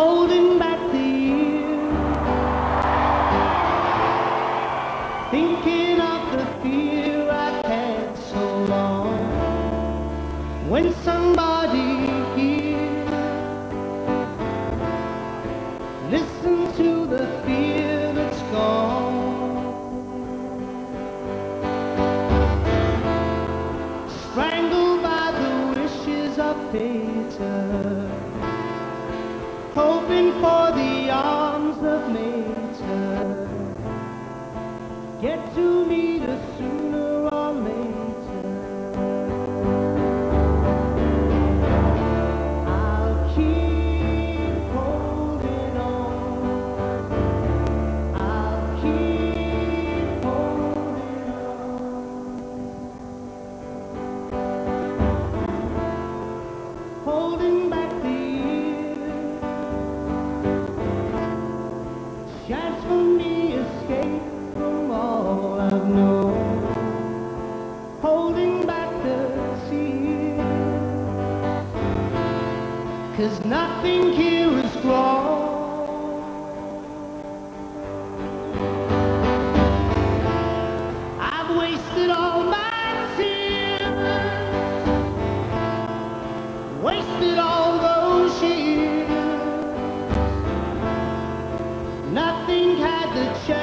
holding back the years, thinking of the fear I've had so long. When somebody here listen to the fear that's gone. Strangled by the wishes of fate hoping for the arms of nature. Get to meet us sooner or later. chance for me escape from all I've known, holding back the tears. Cause nothing here is wrong. I've wasted all my tears, wasted all the chance.